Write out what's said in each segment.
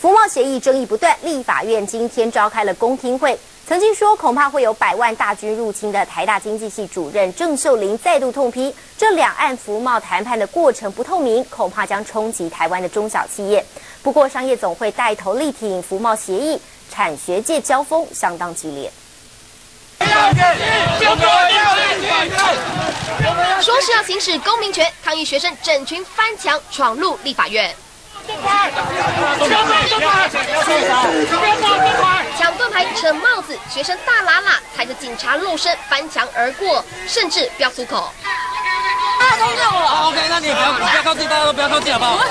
服贸协议争议不断，立法院今天召开了公听会。曾经说恐怕会有百万大军入侵的台大经济系主任郑秀玲再度痛批，这两岸服贸谈判的过程不透明，恐怕将冲击台湾的中小企业。不过商业总会带头力挺服贸协议，产学界交锋相当激烈。说是要行使公民权，抗议学生整群翻墙闯入立法院。抢盾牌、扯帽子，学生大喇喇踩着警察肉身翻墙而过，甚至飙粗口。OK，那你不要不要靠近，大家都不要靠近，好不好？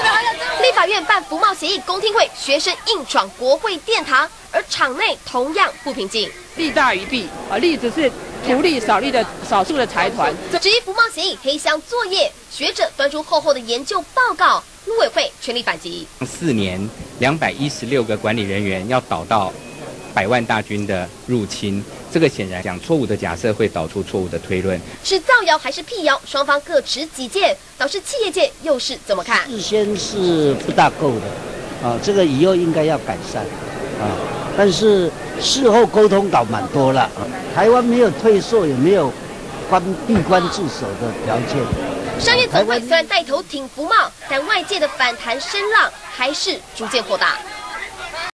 立法院办服贸协议公听会，学生硬闯国会殿堂，而场内同样不平静。利大于弊啊，利只是图利少利的少数的财团。至于服贸协议黑箱作业，学者端出厚厚的研究报告。陆委会全力反击。四年两百一十六个管理人员要导到百万大军的入侵，这个显然讲错误的假设会导出错误的推论。是造谣还是辟谣？双方各持己见，导致企业界又是怎么看？事先是不大够的，啊，这个以后应该要改善，啊，但是事后沟通倒蛮多了。台湾没有退缩，也没有关闭关自守的条件。商业总会虽然带头挺服贸，但外界的反弹声浪还是逐渐扩大。